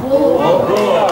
Boa! Boa!